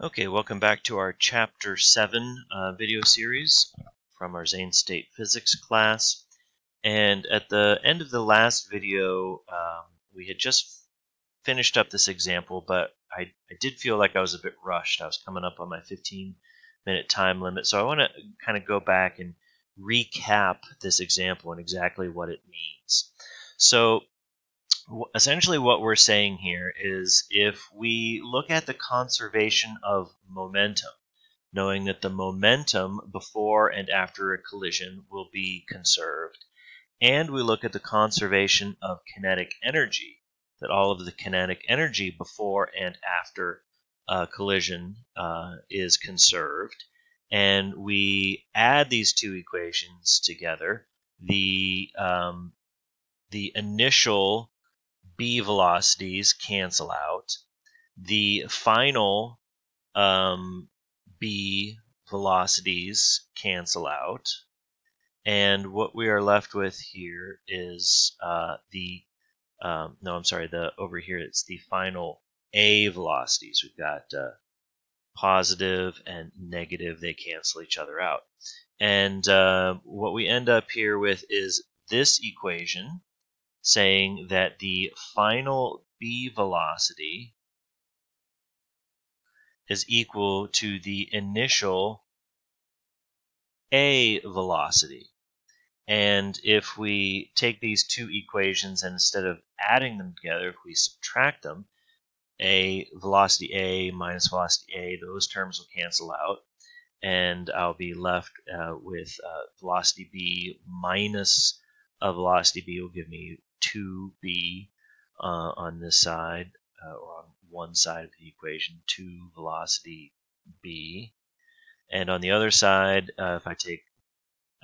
Okay, welcome back to our Chapter 7 uh, video series from our Zane State Physics class. And at the end of the last video, um, we had just finished up this example, but I, I did feel like I was a bit rushed. I was coming up on my 15 minute time limit, so I want to kind of go back and recap this example and exactly what it means. So essentially what we're saying here is if we look at the conservation of momentum, knowing that the momentum before and after a collision will be conserved, and we look at the conservation of kinetic energy, that all of the kinetic energy before and after a collision uh, is conserved, and we add these two equations together, the um, the initial b velocities cancel out. The final um, b velocities cancel out. And what we are left with here is uh, the, um, no, I'm sorry, the over here it's the final a velocities. We've got uh, positive and negative, they cancel each other out. And uh, what we end up here with is this equation, saying that the final b velocity is equal to the initial a velocity. And if we take these two equations and instead of adding them together, if we subtract them, a velocity a minus velocity a, those terms will cancel out. And I'll be left uh, with uh, velocity b minus a velocity b will give me 2b uh, on this side, uh, or on one side of the equation, 2 velocity b. And on the other side, uh, if I take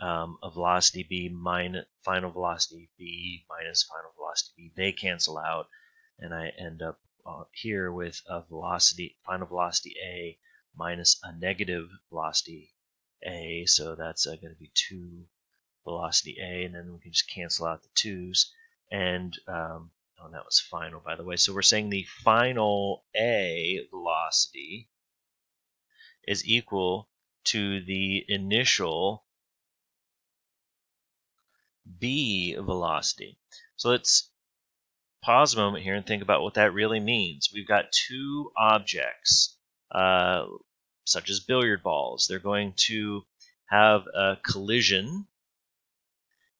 um, a velocity b minus final velocity b minus final velocity b, they cancel out, and I end up uh, here with a velocity final velocity a minus a negative velocity a, so that's uh, going to be 2 velocity a, and then we can just cancel out the 2's and um, oh, that was final, by the way. So we're saying the final A velocity is equal to the initial B velocity. So let's pause a moment here and think about what that really means. We've got two objects, uh, such as billiard balls. They're going to have a collision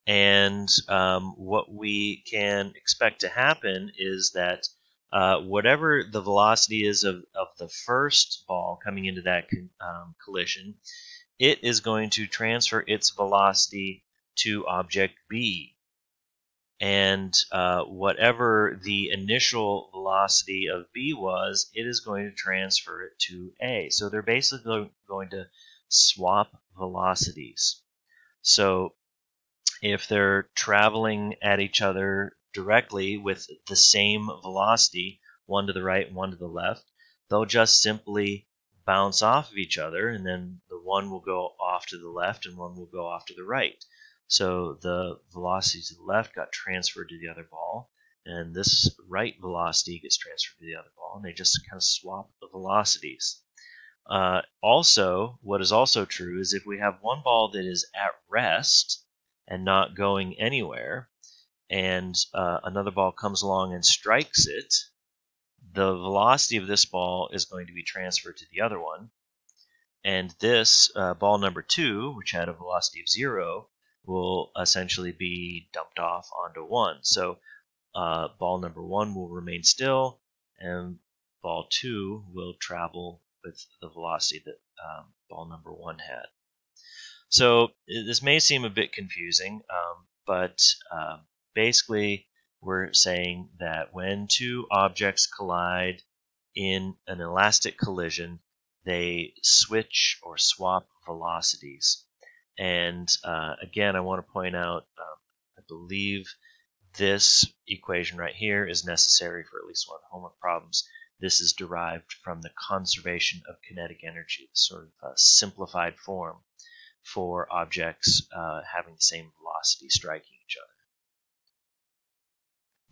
and um, what we can expect to happen is that uh, whatever the velocity is of, of the first ball coming into that um, collision, it is going to transfer its velocity to object B. And uh, whatever the initial velocity of B was, it is going to transfer it to A. So they're basically going to swap velocities. So if they're traveling at each other directly with the same velocity, one to the right and one to the left, they'll just simply bounce off of each other, and then the one will go off to the left and one will go off to the right. So the velocity to the left got transferred to the other ball, and this right velocity gets transferred to the other ball, and they just kind of swap the velocities. Uh, also, what is also true is if we have one ball that is at rest, and not going anywhere, and uh, another ball comes along and strikes it, the velocity of this ball is going to be transferred to the other one. And this uh, ball number two, which had a velocity of zero, will essentially be dumped off onto one. So uh, ball number one will remain still, and ball two will travel with the velocity that um, ball number one had. So this may seem a bit confusing, um, but uh, basically we're saying that when two objects collide in an elastic collision, they switch or swap velocities. And uh, again, I want to point out, um, I believe this equation right here is necessary for at least one of the homework problems. This is derived from the conservation of kinetic energy, sort of a simplified form for objects uh, having the same velocity striking each other.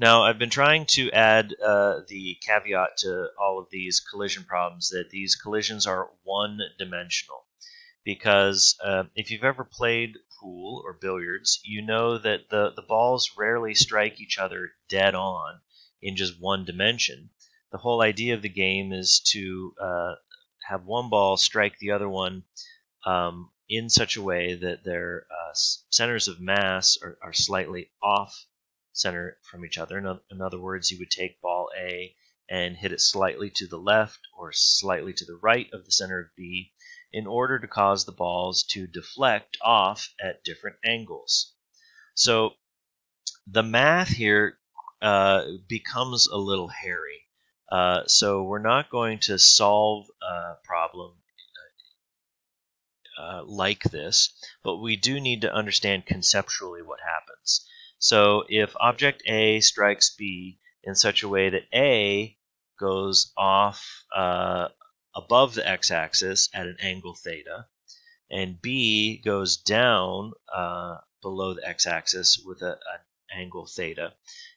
Now, I've been trying to add uh, the caveat to all of these collision problems that these collisions are one-dimensional. Because uh, if you've ever played pool or billiards, you know that the, the balls rarely strike each other dead on in just one dimension. The whole idea of the game is to uh, have one ball strike the other one um, in such a way that their uh, centers of mass are, are, slightly off center from each other. In, other words, you would take ball A and hit it slightly to the left or slightly to the right of the center of B in order to cause the balls to deflect off at different angles. So the math here uh, becomes a little hairy. Uh, so we're not going to solve a problem uh, like this, but we do need to understand conceptually what happens. So if object A strikes B in such a way that A goes off uh, above the x-axis at an angle theta, and B goes down uh, below the x-axis with an angle theta.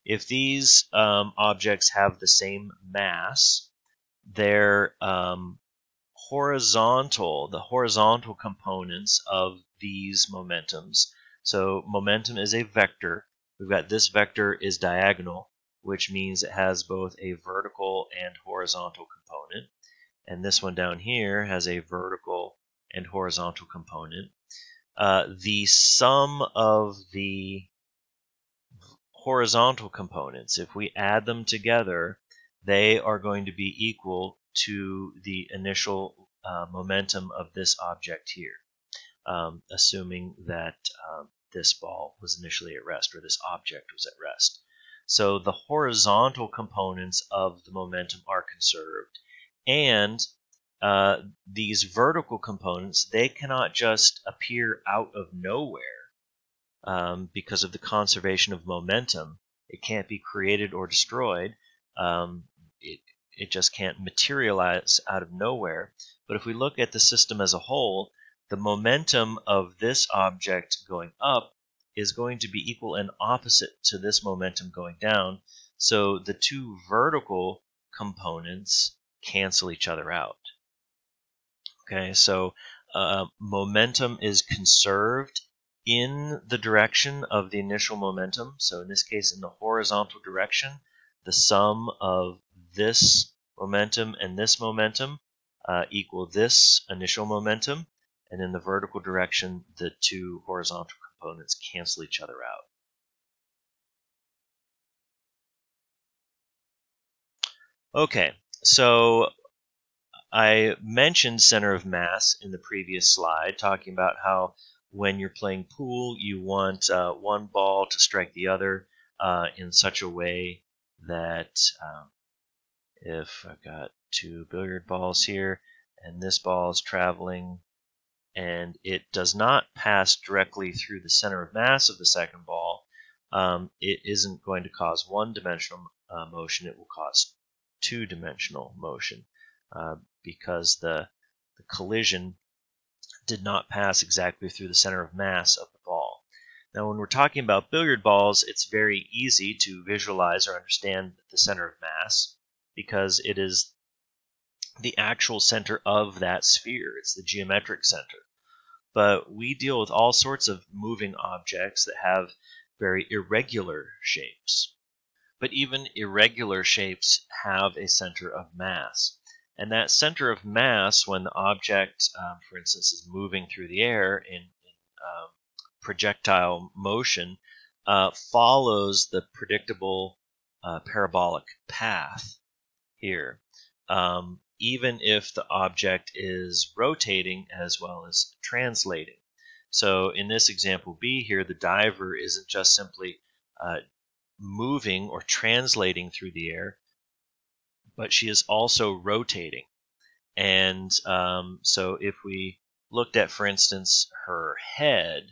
If these um, objects have the same mass, their um, horizontal, the horizontal components of these momentums. So momentum is a vector. We've got this vector is diagonal, which means it has both a vertical and horizontal component. And this one down here has a vertical and horizontal component. Uh, the sum of the horizontal components, if we add them together, they are going to be equal to the initial uh, momentum of this object here, um, assuming that um, this ball was initially at rest or this object was at rest. So the horizontal components of the momentum are conserved, and uh, these vertical components, they cannot just appear out of nowhere um, because of the conservation of momentum. It can't be created or destroyed. Um, it, it just can't materialize out of nowhere. But if we look at the system as a whole, the momentum of this object going up is going to be equal and opposite to this momentum going down. So the two vertical components cancel each other out. Okay, so uh, momentum is conserved in the direction of the initial momentum. So in this case, in the horizontal direction, the sum of this momentum and this momentum uh, equal this initial momentum. And in the vertical direction, the two horizontal components cancel each other out. Okay, so I mentioned center of mass in the previous slide, talking about how when you're playing pool, you want uh, one ball to strike the other uh, in such a way that um, if I've got two billiard balls here and this ball is traveling and it does not pass directly through the center of mass of the second ball, um, it isn't going to cause one-dimensional uh, motion, it will cause two-dimensional motion uh, because the, the collision did not pass exactly through the center of mass of the ball. Now, when we're talking about billiard balls, it's very easy to visualize or understand the center of mass because it is the actual center of that sphere. It's the geometric center. But we deal with all sorts of moving objects that have very irregular shapes. But even irregular shapes have a center of mass. And that center of mass, when the object, um, for instance, is moving through the air in, in um, projectile motion, uh, follows the predictable uh, parabolic path here, um, even if the object is rotating as well as translating. So in this example B here, the diver isn't just simply uh, moving or translating through the air, but she is also rotating. And um, so if we looked at, for instance, her head,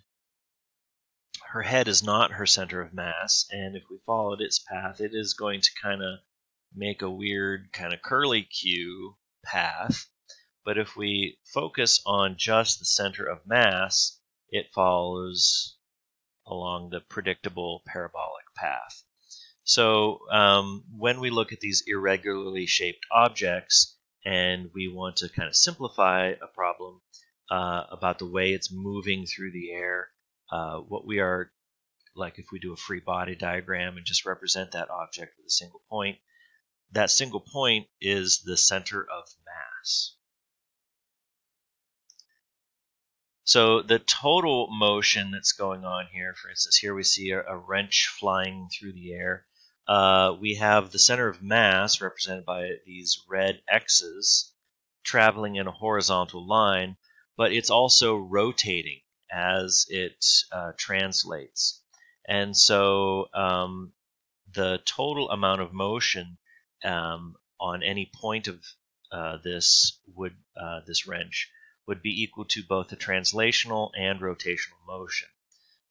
her head is not her center of mass, and if we followed its path, it is going to kind of make a weird kind of curly Q path. But if we focus on just the center of mass, it follows along the predictable parabolic path. So um, when we look at these irregularly shaped objects and we want to kind of simplify a problem uh, about the way it's moving through the air, uh, what we are, like if we do a free body diagram and just represent that object with a single point, that single point is the center of mass. So the total motion that's going on here, for instance, here we see a, a wrench flying through the air. Uh, we have the center of mass represented by these red X's traveling in a horizontal line, but it's also rotating as it uh, translates. And so um, the total amount of motion um, on any point of uh, this would uh, this wrench would be equal to both the translational and rotational motion.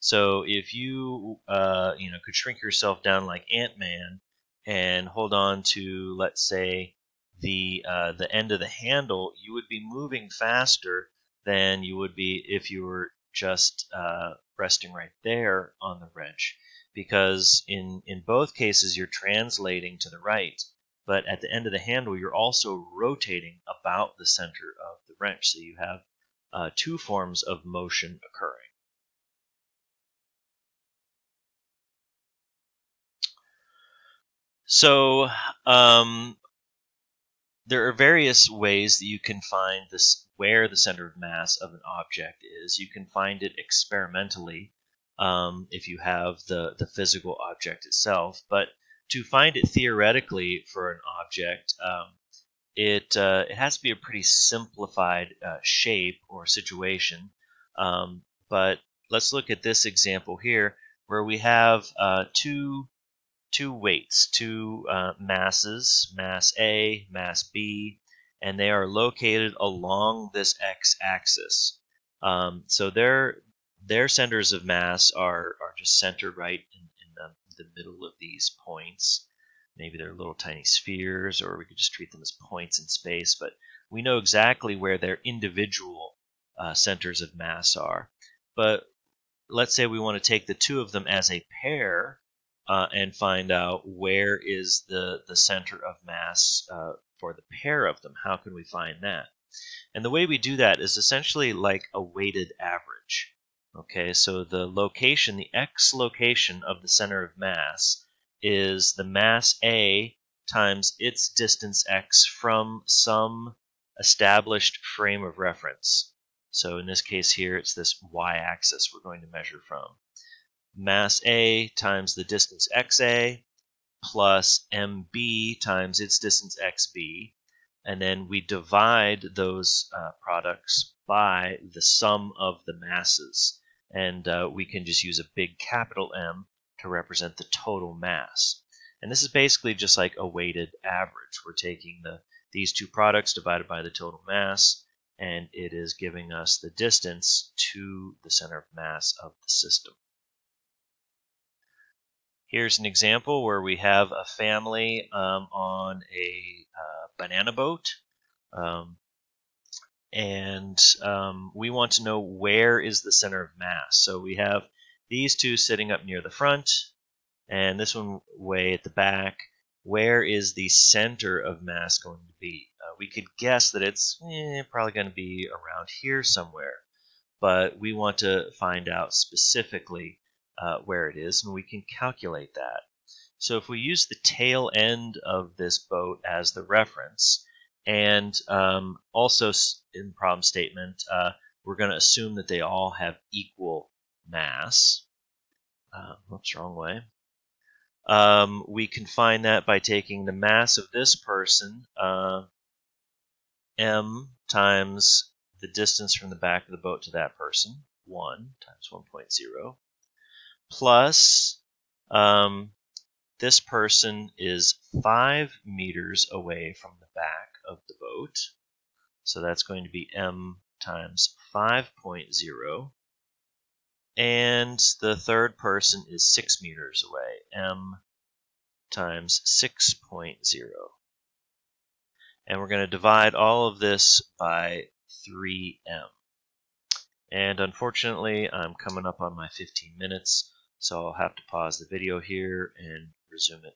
So if you uh, you know could shrink yourself down like Ant-Man and hold on to let's say the uh, the end of the handle, you would be moving faster than you would be if you were just uh, resting right there on the wrench, because in in both cases you're translating to the right, but at the end of the handle you're also rotating about the center of the wrench, so you have uh, two forms of motion occurring. So um, there are various ways that you can find this where the center of mass of an object is. You can find it experimentally um, if you have the, the physical object itself, but to find it theoretically for an object, um, it, uh, it has to be a pretty simplified uh, shape or situation. Um, but let's look at this example here where we have uh, two two weights, two uh, masses, mass A, mass B, and they are located along this x-axis. Um, so their their centers of mass are, are just centered right in, the, middle of these points. Maybe they're little tiny spheres, or we could just treat them as points in space, but we know exactly where their individual uh, centers of mass are. But let's say we want to take the two of them as a pair uh, and find out where is the, the center of mass uh, for the pair of them. How can we find that? And the way we do that is essentially like a weighted average. Okay, so the location, the x location of the center of mass is the mass A times its distance x from some established frame of reference. So in this case here, it's this y-axis we're going to measure from mass A times the distance xa plus mb times its distance xb. And then we divide those uh, products by the sum of the masses. And uh, we can just use a big capital M to represent the total mass. And this is basically just like a weighted average. We're taking the these two products divided by the total mass, and it is giving us the distance to the center of mass of the system. Here's an example where we have a family um, on a uh, banana boat. Um, and um, we want to know where is the center of mass. So we have these two sitting up near the front, and this one way at the back. Where is the center of mass going to be? Uh, we could guess that it's eh, probably going to be around here somewhere, but we want to find out specifically uh, where it is, and we can calculate that. So if we use the tail end of this boat as the reference, and um, also in the problem statement, uh, we're going to assume that they all have equal mass. Uh, whoops, wrong way. Um, we can find that by taking the mass of this person, uh, m times the distance from the back of the boat to that person, 1 times 1.0, plus um, this person is 5 meters away from the back of the boat. So that's going to be m times 5.0. And the third person is 6 meters away, m times 6.0. And we're going to divide all of this by 3m. And unfortunately, I'm coming up on my 15 minutes. So I'll have to pause the video here and resume it